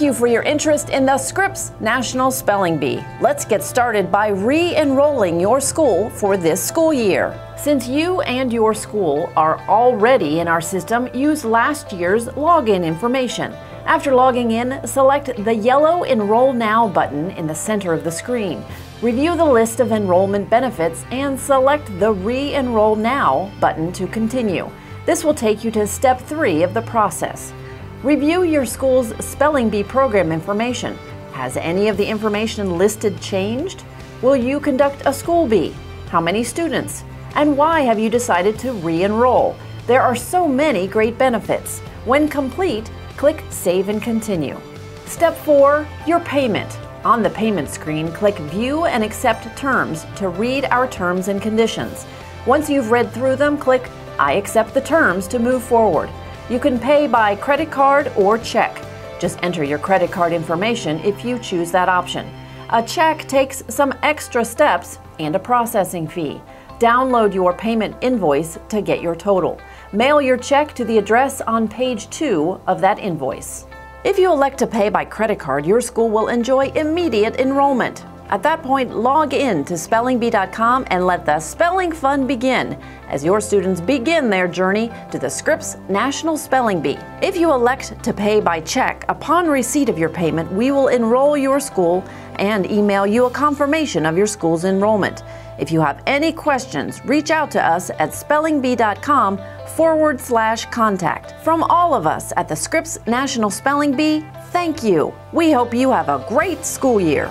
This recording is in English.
you for your interest in the Scripps National Spelling Bee. Let's get started by re enrolling your school for this school year. Since you and your school are already in our system, use last year's login information. After logging in, select the yellow Enroll Now button in the center of the screen. Review the list of enrollment benefits and select the Re Enroll Now button to continue. This will take you to step three of the process. Review your school's Spelling Bee program information. Has any of the information listed changed? Will you conduct a school bee? How many students? And why have you decided to re enroll? There are so many great benefits. When complete, click Save and Continue. Step 4 Your payment. On the payment screen, click View and Accept Terms to read our terms and conditions. Once you've read through them, click I accept the terms to move forward. You can pay by credit card or check. Just enter your credit card information if you choose that option. A check takes some extra steps and a processing fee. Download your payment invoice to get your total. Mail your check to the address on page 2 of that invoice. If you elect to pay by credit card, your school will enjoy immediate enrollment. At that point, log in to spellingbee.com and let the spelling fun begin as your students begin their journey to the Scripps National Spelling Bee. If you elect to pay by check, upon receipt of your payment, we will enroll your school and email you a confirmation of your school's enrollment. If you have any questions, reach out to us at spellingbee.com forward slash contact. From all of us at the Scripps National Spelling Bee, thank you. We hope you have a great school year.